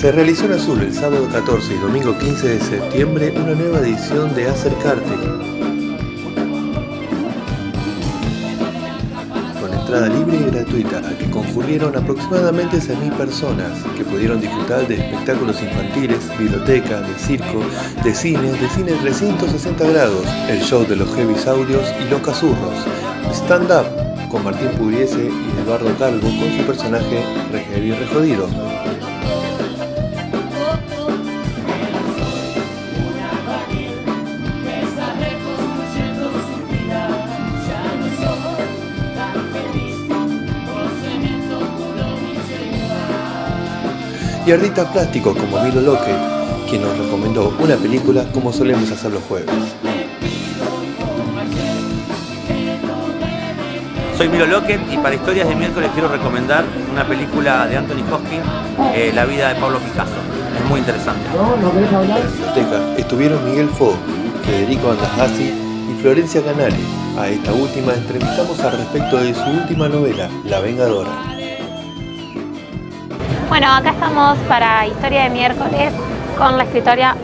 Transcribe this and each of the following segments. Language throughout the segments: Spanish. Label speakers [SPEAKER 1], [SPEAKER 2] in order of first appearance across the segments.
[SPEAKER 1] Se realizó en Azul el sábado 14 y domingo 15 de septiembre una nueva edición de Acercarte. Con entrada libre y gratuita, a que concurrieron aproximadamente 6.000 personas que pudieron disfrutar de espectáculos infantiles, biblioteca, de circo, de cine, de cine 360 grados, el show de los heavy audios y los casurros, stand-up con Martín Pugliese y Eduardo Calvo con su personaje Re Heavy y artistas plásticos como Milo Loque, quien nos recomendó una película como solemos hacer los jueves.
[SPEAKER 2] Soy Milo Lockett y para Historias de Miércoles quiero recomendar una película de Anthony Hopkins, eh, La vida de Pablo Picasso. Es muy interesante.
[SPEAKER 1] En la biblioteca estuvieron Miguel Fo, Federico Andajasi y Florencia Canali. A esta última entrevistamos al respecto de su última novela, La Vengadora.
[SPEAKER 3] Bueno, acá estamos para Historia de Miércoles con la escritora,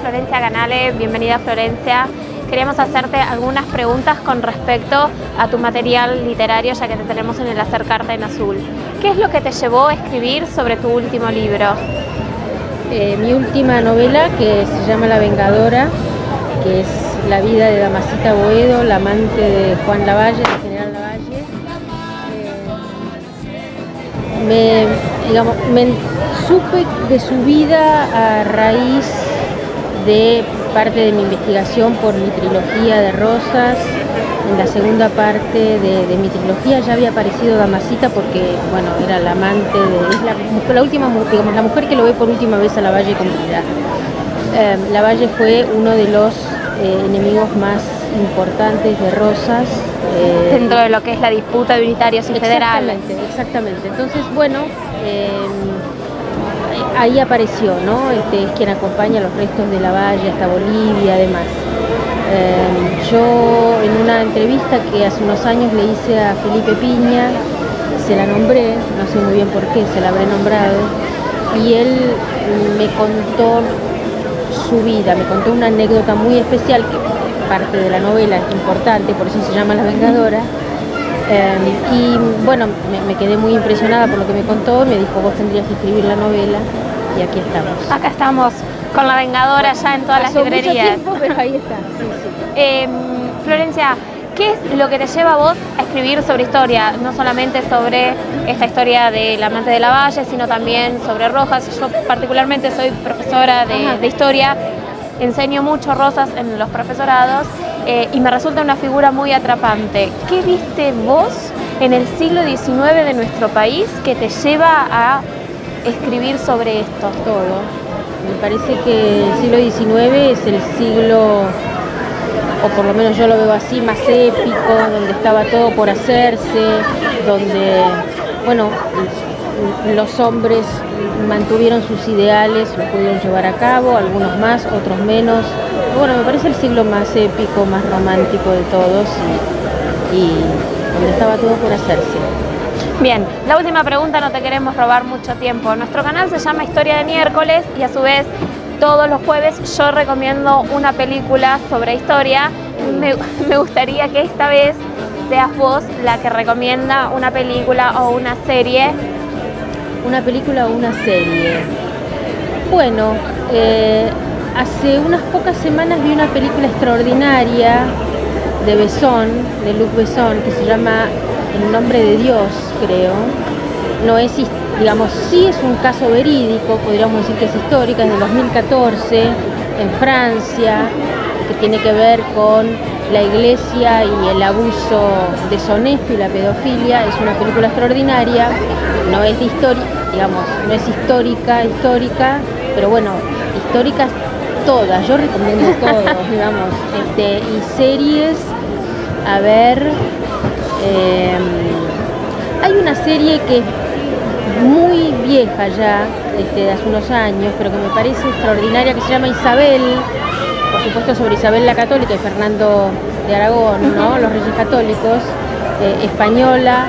[SPEAKER 3] Florencia Canale. Bienvenida Florencia. Queríamos hacerte algunas preguntas con respecto a tu material literario, ya que te tenemos en el Acercarte en Azul. ¿Qué es lo que te llevó a escribir sobre tu último libro?
[SPEAKER 4] Eh, mi última novela, que se llama La Vengadora, que es la vida de Damasita Boedo, la amante de Juan Lavalle, de General Lavalle. Eh, me, digamos, me supe de su vida a raíz de parte de mi investigación por mi trilogía de rosas. En la segunda parte de, mi trilogía ya había aparecido Damasita porque, bueno, era la amante de... Es la, la última, digamos, la mujer que lo ve por última vez a Lavalle con vida. Eh, Lavalle fue uno de los eh, enemigos más importantes de Rosas.
[SPEAKER 3] Eh, Dentro de lo que es la disputa de unitarios y federales.
[SPEAKER 4] Exactamente, exactamente. Entonces, bueno, eh, ahí apareció, ¿no? Este, es quien acompaña los restos de la valle hasta Bolivia, además. Eh, yo en una entrevista que hace unos años le hice a Felipe Piña, se la nombré, no sé muy bien por qué, se la habré nombrado, y él me contó su vida, me contó una anécdota muy especial que parte de la novela es importante, por eso se llama La Vengadora. Eh, y bueno, me, me, quedé muy impresionada por lo que me contó, me dijo vos tendrías que escribir la novela y aquí estamos.
[SPEAKER 3] Acá estamos con La Vengadora ya en todas las librerías.
[SPEAKER 4] Tiempo, pero ahí está. Sí, sí.
[SPEAKER 3] Eh, Florencia, ¿qué es lo que te lleva a vos a escribir sobre historia? No solamente sobre esta historia del amante de la valle, sino también sobre Rojas. Yo particularmente soy profesora de, de historia, enseño mucho Rosas en los profesorados eh, y me resulta una figura muy atrapante. ¿Qué viste vos en el siglo XIX de nuestro país que te lleva a escribir sobre esto?
[SPEAKER 4] Todo. Me parece que el siglo XIX es el siglo, o por lo menos yo lo veo así, más épico, donde estaba todo por hacerse, donde, bueno, los hombres mantuvieron sus ideales, lo pudieron llevar a cabo, algunos más, otros menos. Bueno, me parece el siglo más épico, más romántico de todos y, donde estaba todo por hacerse.
[SPEAKER 3] Bien, la última pregunta, no te queremos robar mucho tiempo. Nuestro canal se llama Historia de Miércoles y a su vez todos los jueves yo recomiendo una película sobre historia. Me gustaría que esta vez seas vos la que recomienda una película o una serie
[SPEAKER 4] una película o una serie. Bueno, eh, hace unas pocas semanas vi una película extraordinaria de Besón, de Luc Besón, que se llama El nombre de Dios, creo. No es, digamos, sí es un caso verídico, podríamos decir que es histórica, es de 2014, en Francia, que tiene que ver con la iglesia y el abuso deshonesto y la pedofilia. Es una película extraordinaria, no es de historia, digamos, no es histórica, histórica, pero bueno, históricas todas, yo recomiendo todas, digamos, este, y series, a ver, eh, hay una serie que es muy vieja ya, este, de hace unos años, pero que me parece extraordinaria, que se llama Isabel, por supuesto sobre Isabel la Católica y Fernando de Aragón, ¿no? los Reyes Católicos, eh, española,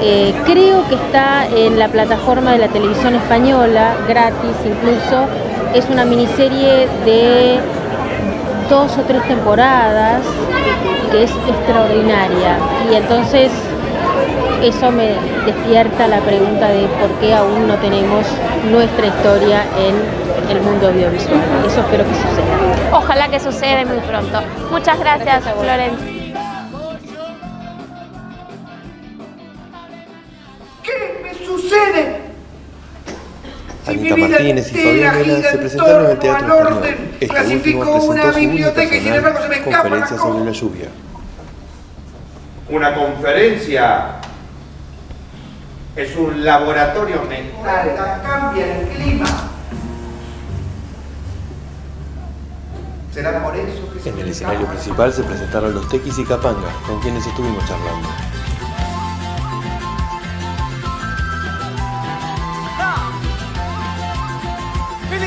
[SPEAKER 4] Eh, creo que está en la plataforma de la televisión española, gratis incluso. Es una miniserie de dos o tres temporadas que es extraordinaria. Y entonces eso me despierta la pregunta de por qué aún no tenemos nuestra historia en el mundo audiovisual. Eso espero que suceda.
[SPEAKER 3] Ojalá que suceda muy pronto. Muchas gracias, Florencia.
[SPEAKER 5] Sucede?
[SPEAKER 1] Anita Martínez y Fabián Mena se presentaron en el Teatro Español. Este último presentó su única personal conferencia sobre la lluvia.
[SPEAKER 5] Una conferencia es un laboratorio mental, cambia el clima. ¿Será por eso que se
[SPEAKER 1] En el escenario principal se presentaron los Tequis y Capanga, con quienes estuvimos charlando.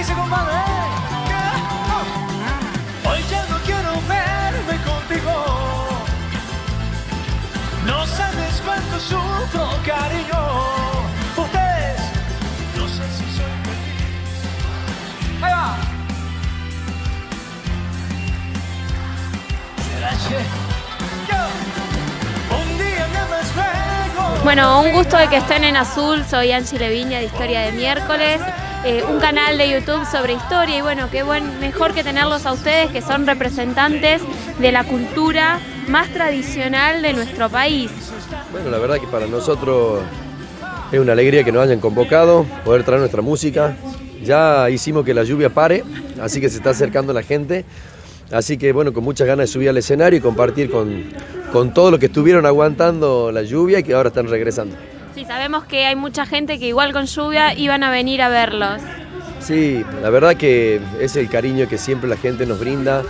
[SPEAKER 6] Dice compadre, hoy ya no quiero verme contigo. No sabes cuánto sufro, cariño. Ustedes, no sé si soy feliz. Ahí va.
[SPEAKER 3] Bueno, un gusto de que estén en Azul. Soy Angie Leviña de Historia de Miércoles. Eh, un canal de YouTube sobre historia y bueno, qué buen, mejor que tenerlos a ustedes que son representantes de la cultura más tradicional de nuestro país.
[SPEAKER 7] Bueno, la verdad que para nosotros es una alegría que nos hayan convocado, poder traer nuestra música. Ya hicimos que la lluvia pare, así que se está acercando la gente. Así que bueno, con muchas ganas de subir al escenario y compartir con, con todos los que estuvieron aguantando la lluvia y que ahora están regresando.
[SPEAKER 3] Sí, sabemos que hay mucha gente que igual con lluvia iban a venir a verlos.
[SPEAKER 7] Sí, la verdad que es el cariño que siempre la gente nos brinda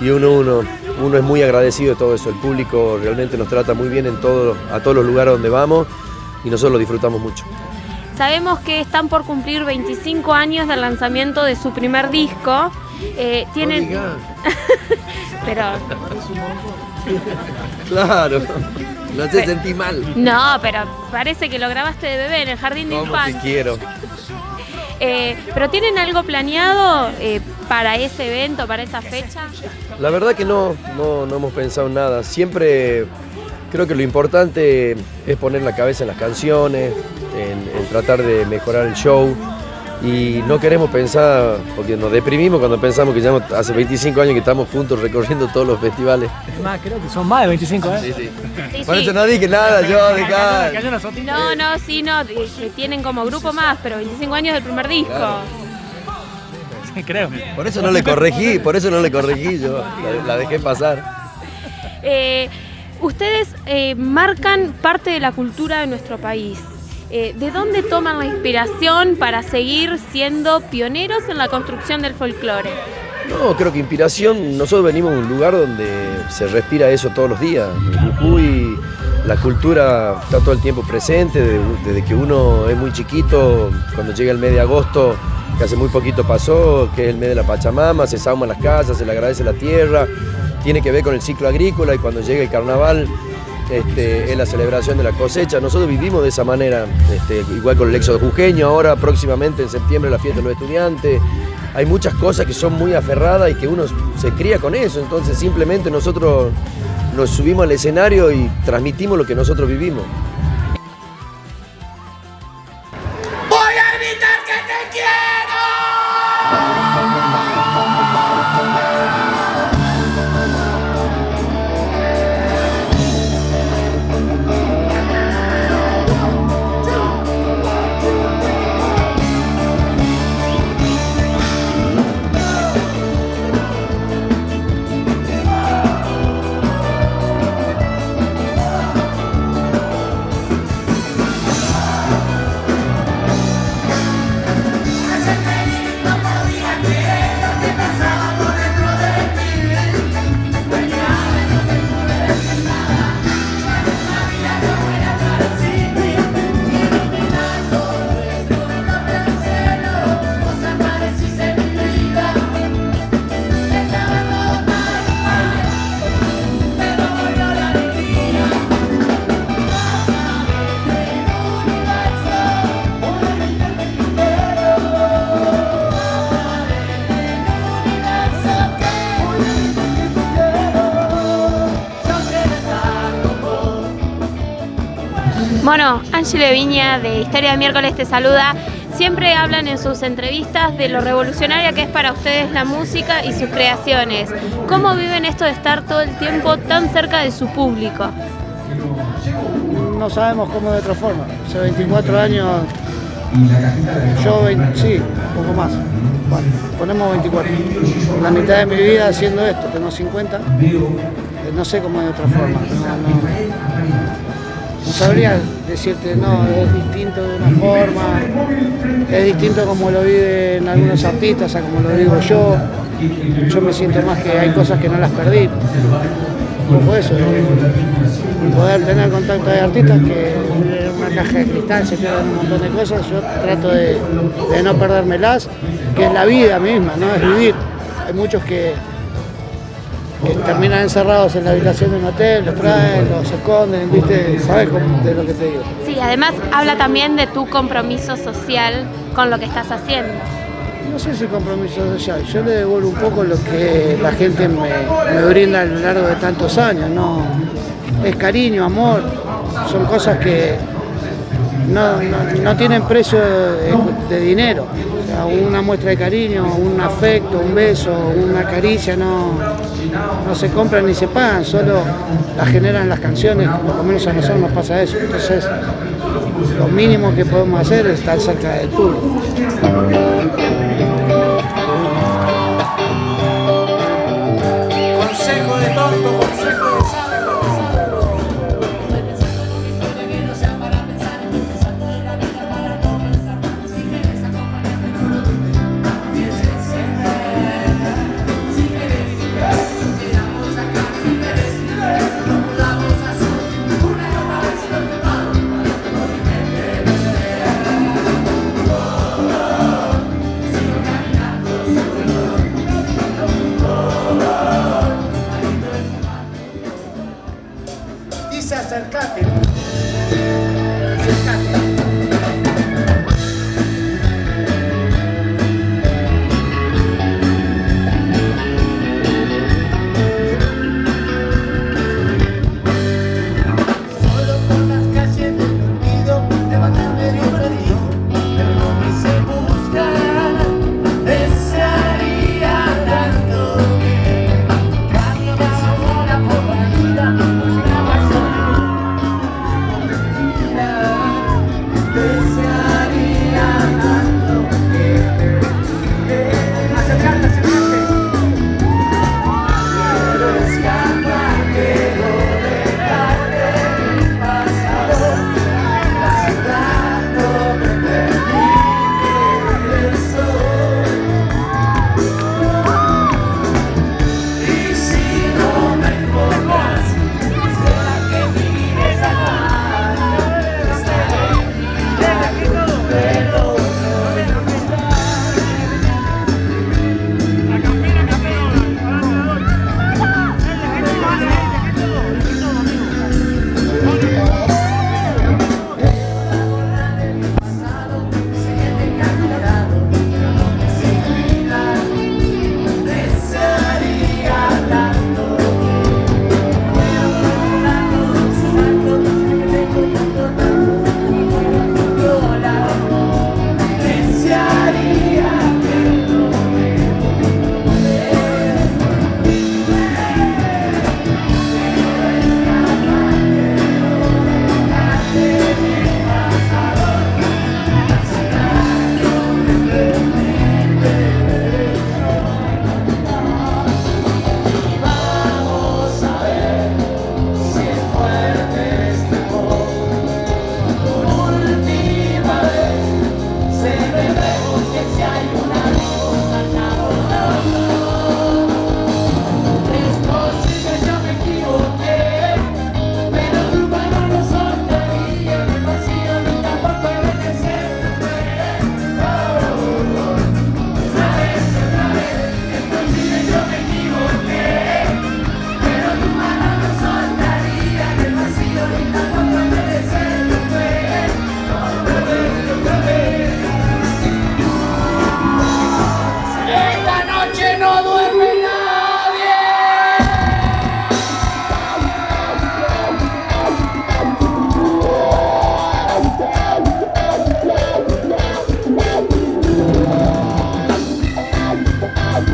[SPEAKER 7] y uno, uno, uno es muy agradecido de todo eso. El público realmente nos trata muy bien en todo, a todos los lugares donde vamos y nosotros lo disfrutamos mucho.
[SPEAKER 3] Sabemos que están por cumplir 25 años del lanzamiento de su primer disco. Eh, tienen,
[SPEAKER 7] Oiga,
[SPEAKER 3] pero
[SPEAKER 7] claro, no te sentí mal.
[SPEAKER 3] no, pero parece que lo grabaste de bebé en el jardín de
[SPEAKER 7] Como te quiero.
[SPEAKER 3] Eh, pero tienen algo planeado eh, para ese evento, para esa fecha.
[SPEAKER 7] La verdad que no, no, no hemos pensado en nada. Siempre creo que lo importante es poner la cabeza en las canciones, en, en tratar de mejorar el show. Y no queremos pensar, porque nos deprimimos cuando pensamos que ya hace 25 años que estamos juntos recorriendo todos los festivales.
[SPEAKER 6] Más, creo que son más de 25, ¿eh?
[SPEAKER 3] Sí,
[SPEAKER 7] Por
[SPEAKER 3] sí.
[SPEAKER 7] eso no dije nada, yo de acá.
[SPEAKER 3] No, no, sí, no, tienen como grupo más, pero 25 años del primer disco.
[SPEAKER 7] Claro.
[SPEAKER 6] Sí, creo.
[SPEAKER 7] Por eso no le corregí, por eso no le corregí yo, la, la dejé pasar.
[SPEAKER 3] Eh, ustedes eh, marcan parte de la cultura de nuestro país. Eh, ¿De dónde toman la inspiración para seguir siendo pioneros en la construcción del folclore?
[SPEAKER 7] No, creo que inspiración, nosotros venimos de un lugar donde se respira eso todos los días. Jujuy la cultura está todo el tiempo presente, desde, desde que uno es muy chiquito, cuando llega el mes de agosto, que hace muy poquito pasó, que es el mes de la Pachamama, se sauman las casas, se le agradece la tierra, tiene que ver con el ciclo agrícola y cuando llega el carnaval este, es la celebración de la cosecha. Nosotros vivimos de esa manera, este, igual con el éxodo jujeño, ahora próximamente en septiembre la fiesta de los estudiantes. Hay muchas cosas que son muy aferradas y que uno se cría con eso, entonces simplemente nosotros nos subimos al escenario y transmitimos lo que nosotros vivimos.
[SPEAKER 3] Bueno, Ángel Viña de Historia de Miércoles te saluda. Siempre hablan en sus entrevistas de lo revolucionaria que es para ustedes la música y sus creaciones. ¿Cómo viven esto de estar todo el tiempo tan cerca de su público?
[SPEAKER 8] No sabemos cómo de otra forma. Hace 24 años, yo 20, sí, un poco más. Bueno, ponemos 24. La mitad de mi vida haciendo esto, tengo 50. Eh, No sé cómo de otra forma. Sabría decirte, no, es distinto de una forma, es distinto como lo viven algunos artistas a como lo digo yo. Yo me siento más que hay cosas que no las perdí. Poco eso, poder tener contacto de artistas que en una caja de cristal se pierden un montón de cosas, yo trato de, de no perdérmelas, que es la vida misma, no es vivir. Hay muchos que, que terminan encerrados en la habitación de un hotel, los traen, los esconden, ¿viste? ¿Sabes de lo que te digo?
[SPEAKER 3] Sí, además habla también de tu compromiso social con lo que estás haciendo.
[SPEAKER 8] No sé si compromiso social, yo le devuelvo un poco lo que la gente me, me brinda a lo largo de tantos años, ¿no? Es cariño, amor, son cosas que no, no- no tienen precio de, de dinero. Una muestra de cariño, un afecto, un beso, una caricia, no, no se compran ni se pagan, solo la generan las canciones, por lo menos a nosotros nos pasa eso. Entonces, lo mínimo que podemos hacer es estar cerca del público.